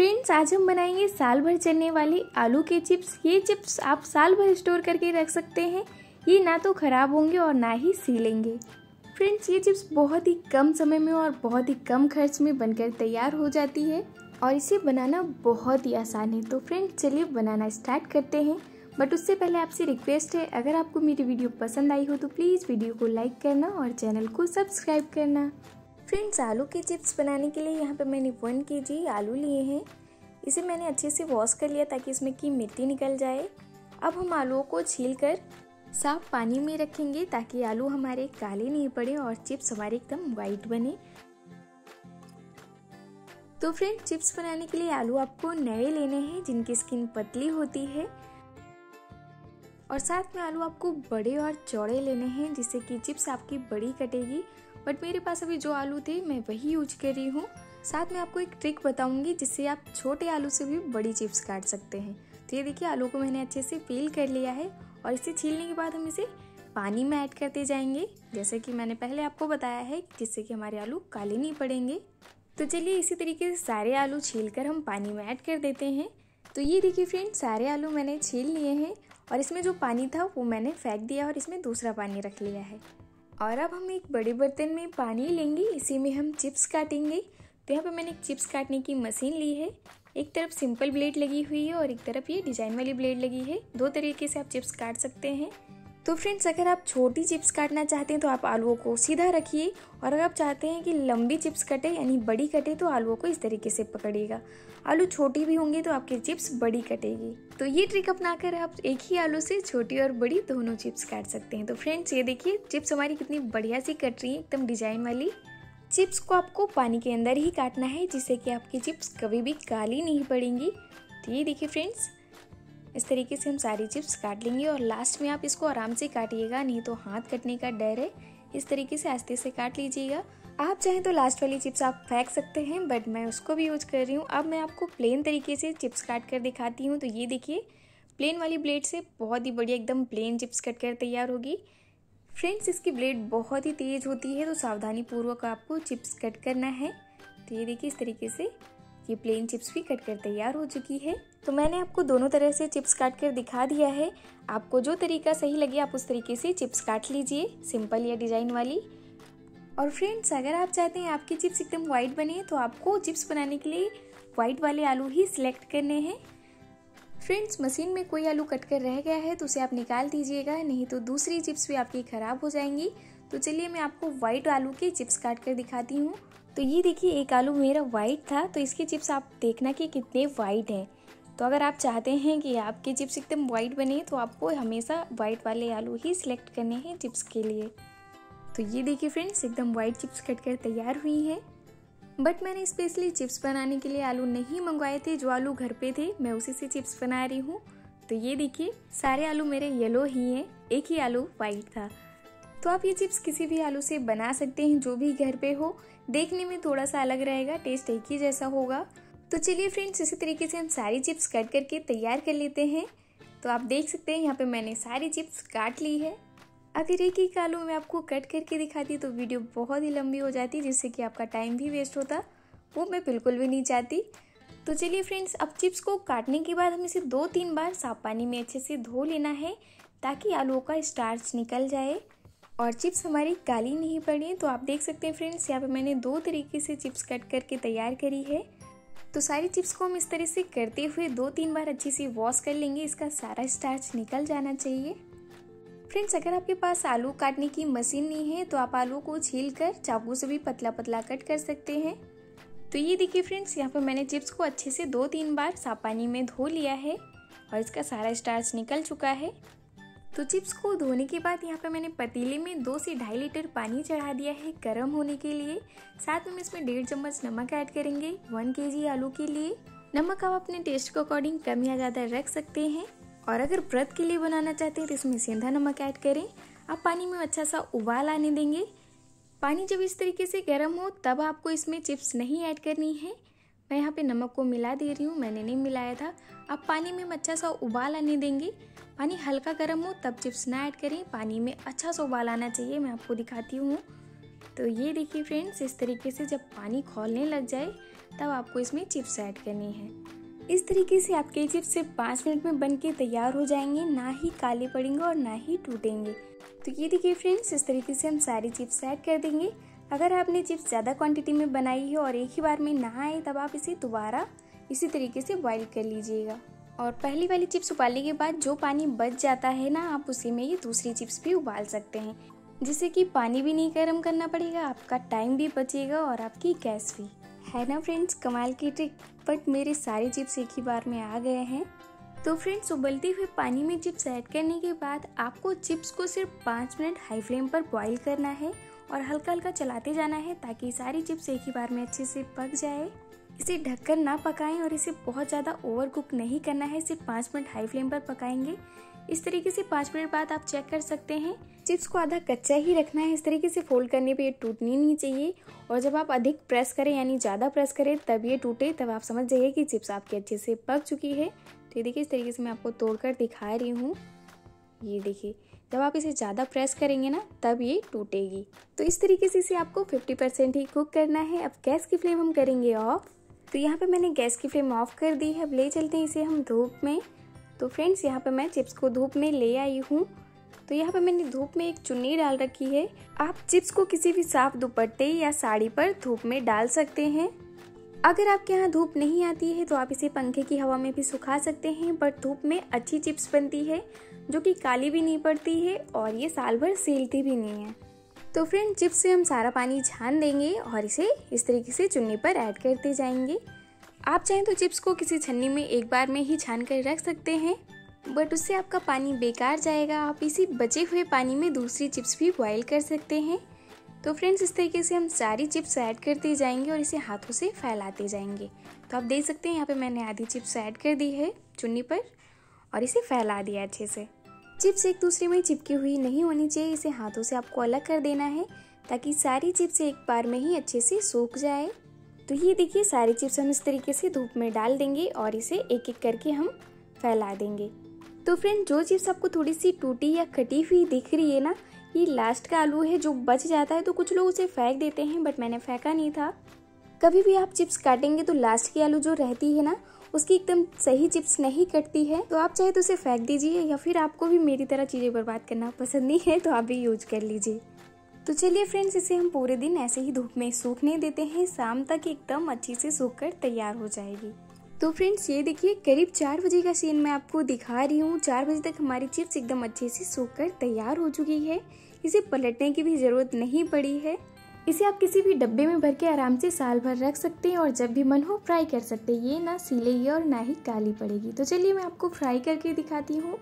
Friends आज हम बनाएँगे साल भर चलने वाली आलू के चिप्स। ये चिप्स आप साल भर स्टोर करके रख सकते हैं। ये ना तो ख़राब होंगे और ना ही सीलेंगे। फ्रेंड्स ये चिप्स बहुत ही कम समय में और बहुत ही कम खर्च में बनकर तैयार हो जाती है और इसे बनाना बहुत ही आसान है। तो फ्रेंड्स चलिए बनाना स्टार्ट करते हैं। बट उससे पहले आपसे रिक्वेस्ट है, अगर आपको मेरी वीडियो पसंद आई हो तो प्लीज़ वीडियो को लाइक करना और चैनल को सब्सक्राइब करना। फ्रेंड्स आलू के चिप्स बनाने के लिए यहाँ पे मैंने वन के जी आलू लिए हैं। इसे मैंने अच्छे से वॉश कर लिया ताकि इसमें की मिट्टी निकल जाए। अब हम आलूओं को छील कर साफ़ पानी में रखेंगे ताकि आलू हमारे काले नहीं पड़े और चिप्स हमारे एकदम वाइट बने। तो फ्रेंड चिप्स बनाने के लिए आलू आपको नए लेने हैं जिनकी स्किन पतली होती है। और साथ में आलू आपको बड़े और चौड़े लेने हैं, जिससे कि चिप्स आपकी बड़ी कटेगी। बट मेरे पास अभी जो आलू थे, मैं वही यूज़ कर रही हूँ। साथ में आपको एक ट्रिक बताऊँगी, जिससे आप छोटे आलू से भी बड़ी चिप्स काट सकते हैं। तो ये देखिए, आलू को मैंने अच्छे से पील कर लिया है और इसे छीलने के बाद हम इसे पानी में ऐड करते जाएँगे। जैसे कि मैंने पहले आपको बताया है, जिससे कि हमारे आलू काले नहीं पड़ेंगे। तो चलिए, इसी तरीके से सारे आलू छील कर हम पानी में ऐड कर देते हैं। तो ये देखिए फ्रेंड सारे आलू मैंने छील लिए हैं। और इसमें जो पानी था वो मैंने फेंक दिया और इसमें दूसरा पानी रख लिया है। और अब हम एक बड़े बर्तन में पानी लेंगे, इसी में हम चिप्स काटेंगे। तो यहाँ पर मैंने एक चिप्स काटने की मशीन ली है। एक तरफ़ सिंपल ब्लेड लगी हुई है और एक तरफ़ ये डिज़ाइन वाली ब्लेड लगी है। दो तरीके से आप चिप्स काट सकते हैं। तो फ्रेंड्स अगर आप छोटी चिप्स काटना चाहते हैं तो आप आलूओं को सीधा रखिए और अगर आप चाहते हैं कि लंबी चिप्स कटे, यानी बड़ी कटे तो आलूओं को इस तरीके से पकड़िएगा। आलू छोटी भी होंगे तो आपकी चिप्स बड़ी कटेगी। तो ये ट्रिक अपनाकर आप एक ही आलू से छोटी और बड़ी दोनों चिप्स काट सकते हैं। तो फ्रेंड्स ये देखिए चिप्स हमारी कितनी बढ़िया सी कट रही है, एकदम डिज़ाइन वाली। चिप्स को आपको पानी के अंदर ही काटना है, जिससे कि आपकी चिप्स कभी भी काली नहीं पड़ेंगी। तो ये देखिए फ्रेंड्स इस तरीके से हम सारी चिप्स काट लेंगे और लास्ट में आप इसको आराम से काटिएगा, नहीं तो हाथ कटने का डर है। इस तरीके से आस्ते से काट लीजिएगा। आप चाहें तो लास्ट वाली चिप्स आप फेंक सकते हैं बट मैं उसको भी यूज़ कर रही हूँ। अब मैं आपको प्लेन तरीके से चिप्स काट कर दिखाती हूँ। तो ये देखिए प्लेन वाली ब्लेड से बहुत ही बढ़िया एकदम प्लेन चिप्स कट कर तैयार होगी। फ्रेंड्स इसकी ब्लेड बहुत ही तेज़ होती है तो सावधानी पूर्वक आपको चिप्स कट करना है। तो ये देखिए इस तरीके से ये प्लेन चिप्स भी कट कर तैयार हो चुकी है। तो मैंने आपको दोनों तरह से चिप्स काट कर दिखा दिया है। आपको जो तरीका सही लगे, आप उस तरीके से चिप्स काट लीजिए सिंपल या डिज़ाइन वाली। और फ्रेंड्स अगर आप चाहते हैं आपकी चिप्स एकदम वाइट बने तो आपको चिप्स बनाने के लिए वाइट वाले आलू ही सिलेक्ट करने हैं। फ्रेंड्स मशीन में कोई आलू कट कर रह गया है तो उसे आप निकाल दीजिएगा, नहीं तो दूसरी चिप्स भी आपकी ख़राब हो जाएँगी। तो चलिए मैं आपको वाइट आलू के चिप्स काट कर दिखाती हूँ। तो ये देखिए, एक आलू मेरा वाइट था तो इसके चिप्स आप देखना कि कितने वाइट हैं। तो अगर आप चाहते हैं कि आपके चिप्स एकदम वाइट बने तो आपको हमेशा वाइट वाले आलू ही सिलेक्ट करने हैं चिप्स के लिए। तो ये देखिए फ्रेंड्स एकदम वाइट चिप्स कट कर तैयार हुई हैं। बट मैंने स्पेशली चिप्स बनाने के लिए आलू नहीं मंगवाए थे, जो आलू घर पे थे, मैं उसी से चिप्स बना रही हूँ। तो ये देखिए, सारे आलू मेरे येलो ही हैं, एक ही आलू वाइट था। तो आप ये चिप्स किसी भी आलू से बना सकते हैं, जो भी घर पे हो। देखने में थोड़ा सा अलग रहेगा, टेस्ट एक ही जैसा होगा। तो चलिए फ्रेंड्स, इसी तरीके से हम सारी चिप्स कट करके तैयार कर लेते हैं। तो आप देख सकते हैं, यहाँ पे मैंने सारी चिप्स काट ली है। अगर एक ही आलू में आपको कट करके दिखाती तो वीडियो बहुत ही लंबी हो जाती, जिससे कि आपका टाइम भी वेस्ट होता। वो मैं बिल्कुल भी नहीं चाहती। तो चलिए फ्रेंड्स, अब चिप्स को काटने के बाद हम इसे दो तीन बार साफ़ पानी में अच्छे से धो लेना है, ताकि आलूओं का स्टार्च निकल जाए। और चिप्स हमारी काली नहीं पड़ी तो आप देख सकते हैं फ्रेंड्स, यहाँ पे मैंने दो तरीके से चिप्स कट करके तैयार करी है। तो सारी चिप्स को हम इस तरह से करते हुए दो तीन बार अच्छे से वॉश कर लेंगे, इसका सारा स्टार्च निकल जाना चाहिए। फ्रेंड्स, अगर आपके पास आलू काटने की मशीन नहीं है तो आप आलू को छील कर चाकू से भी पतला पतला कट कर सकते हैं। तो ये देखिए फ्रेंड्स, यहाँ पर मैंने चिप्स को अच्छे से दो तीन बार साफ़ पानी में धो लिया है और इसका सारा स्टार्च निकल चुका है। तो चिप्स को धोने के बाद यहाँ पे मैंने पतीले में दो से ढाई लीटर पानी चढ़ा दिया है गर्म होने के लिए। साथ में इसमें डेढ़ चम्मच नमक ऐड करेंगे, वन के आलू के लिए। नमक आप अपने टेस्ट के अकॉर्डिंग कम या ज़्यादा रख सकते हैं। और अगर व्रत के लिए बनाना चाहते हैं तो इसमें सेंधा नमक ऐड करें। आप पानी में अच्छा सा उबाल आने देंगे। पानी जब इस तरीके से गर्म हो, तब आपको इसमें चिप्स नहीं ऐड करनी है। मैं यहाँ पे नमक को मिला दे रही हूँ, मैंने नहीं मिलाया था। आप पानी में अच्छा सा उबाल आने देंगे। पानी हल्का गर्म हो, तब चिप्स ना ऐड करें। पानी में अच्छा सा उबाल आना चाहिए, मैं आपको दिखाती हूँ। तो ये देखिए फ्रेंड्स इस तरीके से जब पानी खोलने लग जाए, तब आपको इसमें चिप्स ऐड करनी है। इस तरीके से आपके चिप्स सिर्फ़ पाँच मिनट में बन के तैयार हो जाएँगे, ना ही काले पड़ेंगे और ना ही टूटेंगे। तो ये देखिए फ्रेंड्स इस तरीके से हम सारी चिप्स ऐड कर देंगे। अगर आपने चिप्स ज़्यादा क्वांटिटी में बनाई है और एक ही बार में ना आए, तब आप इसे दोबारा इसी तरीके से बॉईल कर लीजिएगा। और पहली वाली चिप्स उबालने के बाद जो पानी बच जाता है ना, आप उसी में ये दूसरी चिप्स भी उबाल सकते हैं। जिससे कि पानी भी नहीं गर्म करना पड़ेगा, आपका टाइम भी बचेगा और आपकी गैस भी। है ना फ्रेंड्स कमाल की ट्रिक बट मेरे सारे चिप्स एक ही बार में आ गए हैं। तो फ्रेंड्स उबलते हुए पानी में चिप्स ऐड करने के बाद आपको चिप्स को सिर्फ़ पाँच मिनट हाई फ्लेम पर बॉईल करना है। और हल्का हल्का चलाते जाना है ताकि सारी चिप्स एक ही बार में अच्छे से पक जाए। इसे ढककर ना पकाएँ और इसे बहुत ज़्यादा ओवर कुक नहीं करना है। सिर्फ़ पाँच मिनट हाई फ्लेम पर पकाएँगे। इस तरीके से पाँच मिनट बाद आप चेक कर सकते हैं। चिप्स को आधा कच्चा ही रखना है। इस तरीके से फोल्ड करने पे ये टूटनी नहीं चाहिए। और जब आप अधिक प्रेस करें, यानी ज़्यादा प्रेस करें, तब ये टूटे, तब आप समझ जाइए कि चिप्स आपके अच्छे से पक चुकी है। तो ये देखिए, इस तरीके से मैं आपको तोड़कर दिखा रही हूँ। ये देखिए जब आप इसे ज़्यादा प्रेस करेंगे ना, तब ये टूटेगी। तो इस तरीके से इसे आपको 50 परसेंट ही कुक करना है। अब गैस की फ्लेम हम करेंगे ऑफ़। तो यहाँ पे मैंने गैस की फ्लेम ऑफ़ कर दी है। अब ले चलते हैं इसे हम धूप में। तो फ्रेंड्स, यहाँ पे मैं चिप्स को धूप में ले आई हूँ। तो यहाँ पे मैंने धूप में एक चुन्नी डाल रखी है। आप चिप्स को किसी भी साफ़ दुपट्टे या साड़ी पर धूप में डाल सकते हैं। अगर आपके यहाँ धूप नहीं आती है तो आप इसे पंखे की हवा में भी सुखा सकते हैं बट धूप में अच्छी चिप्स बनती है, जो कि काली भी नहीं पड़ती है और ये साल भर सीलती भी नहीं है। तो फ्रेंड चिप्स से हम सारा पानी छान देंगे और इसे इस तरीके से चुन्नी पर ऐड करते जाएँगे। आप चाहें तो चिप्स को किसी छन्नी में एक बार में ही छान कर रख सकते हैं बट उससे आपका पानी बेकार जाएगा। आप इसी बचे हुए पानी में दूसरी चिप्स भी बॉयल कर सकते हैं। तो फ्रेंड्स इस तरीके से हम सारी चिप्स ऐड करते जाएँगे और इसे हाथों से फैलाते जाएँगे। तो आप देख सकते हैं, यहाँ पे मैंने आधी चिप्स ऐड कर दी है चुन्नी पर और इसे फैला दिया अच्छे से। चिप्स एक दूसरे में चिपकी हुई नहीं होनी चाहिए, इसे हाथों से आपको अलग कर देना है ताकि सारी चिप्स एक बार में ही अच्छे से सूख जाए। तो ये देखिए, सारी चिप्स हम इस तरीके से धूप में डाल देंगे और इसे एक एक करके हम फैला देंगे। तो फ्रेंड जो चिप्स आपको थोड़ी सी टूटी या कटी हुई दिख रही है ना ये लास्ट का आलू है जो बच जाता है तो कुछ लोग उसे फेंक देते हैं बट मैंने फेंका नहीं था। कभी भी आप चिप्स काटेंगे तो लास्ट की आलू जो रहती है ना, उसकी एकदम सही चिप्स नहीं कटती है तो आप चाहे तो उसे फेंक दीजिए या फिर आपको भी मेरी तरह चीज़ें बर्बाद करना पसंद नहीं है तो आप भी यूज़ कर लीजिए। तो चलिए फ्रेंड्स इसे हम पूरे दिन ऐसे ही धूप में सूखने देते हैं, शाम तक एकदम अच्छी से सूख कर तैयार हो जाएगी। तो फ्रेंड्स, ये देखिए, करीब चार बजे का सीन मैं आपको दिखा रही हूँ। चार बजे तक हमारी चिप्स एकदम अच्छे से सूख कर तैयार हो चुकी है। इसे पलटने की भी ज़रूरत नहीं पड़ी है। इसे आप किसी भी डब्बे में भर के आराम से साल भर रख सकते हैं और जब भी मन हो फ्राई कर सकते हैं। ये ना सीलेगी और ना ही काली पड़ेगी। तो चलिए मैं आपको फ्राई करके दिखाती हूँ।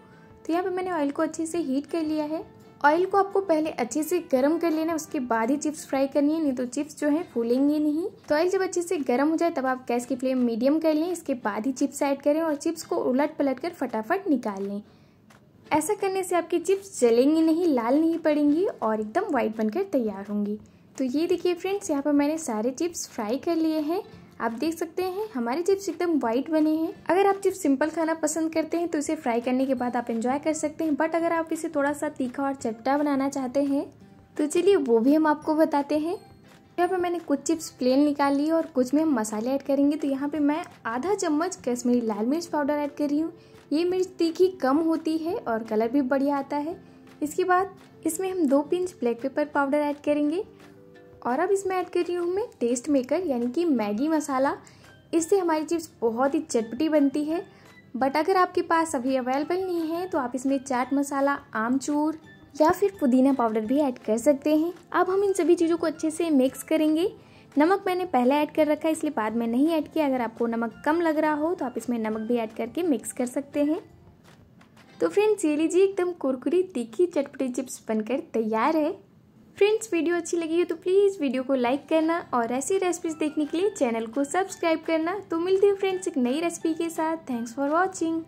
तो यहाँ पे मैंने ऑयल को अच्छे से हीट कर लिया है। ऑयल को आपको पहले अच्छे से गर्म कर लेना है उसके बाद ही चिप्स फ्राई करनी है, नहीं तो चिप्स जो है फूलेंगे नहीं। तो ऑयल जब अच्छे से गर्म हो जाए, तब आप गैस की फ्लेम मीडियम कर लें, इसके बाद ही चिप्स ऐड करें और चिप्स को उलट पलट कर फटाफट निकाल लें। ऐसा करने से आपकी चिप्स जलेंगी नहीं, लाल नहीं पड़ेंगी और एकदम व्हाइट बनकर तैयार होंगी। तो ये देखिए फ्रेंड्स, यहाँ पर मैंने सारे चिप्स फ्राई कर लिए हैं। आप देख सकते हैं, हमारे चिप्स एकदम व्हाइट बने हैं। अगर आप चिप्स सिंपल खाना पसंद करते हैं तो इसे फ्राई करने के बाद आप इंजॉय कर सकते हैं। बट अगर आप इसे थोड़ा सा तीखा और चटपटा बनाना चाहते हैं तो चलिए वो भी हम आपको बताते हैं। यहाँ पे मैंने कुछ चिप्स प्लेन निकाल ली और कुछ में हम मसाले ऐड करेंगे। तो यहाँ पे मैं आधा चम्मच कश्मीरी लाल मिर्च पाउडर ऐड कर रही हूँ। ये मिर्च तीखी कम होती है और कलर भी बढ़िया आता है। इसके बाद इसमें हम दो pinch black pepper powder add करेंगे। और अब इसमें ऐड कर रही हूँ मैं टेस्ट मेकर यानी कि मैगी मसाला। इससे हमारी चिप्स बहुत ही चटपटी बनती है। बट अगर आपके पास अभी अवेलेबल नहीं है तो आप इसमें चाट मसाला, आमचूर या फिर पुदीना पाउडर भी ऐड कर सकते हैं। अब हम इन सभी चीज़ों को अच्छे से मिक्स करेंगे। नमक मैंने पहले ऐड कर रखा है, इसलिए बाद में नहीं ऐड किया। अगर आपको नमक कम लग रहा हो तो आप इसमें नमक भी ऐड करके मिक्स कर सकते हैं। तो फ्रेंड्स ये लीजिए, एकदम कुरकुरी, तीखी, चटपटी चिप्स बनकर तैयार है। फ्रेंड्स वीडियो अच्छी लगी हो तो प्लीज़ वीडियो को लाइक करना और ऐसी रेसिपीज़ देखने के लिए चैनल को सब्सक्राइब करना। तो मिलती हूँ फ्रेंड्स एक नई रेसिपी के साथ। Thanks for watching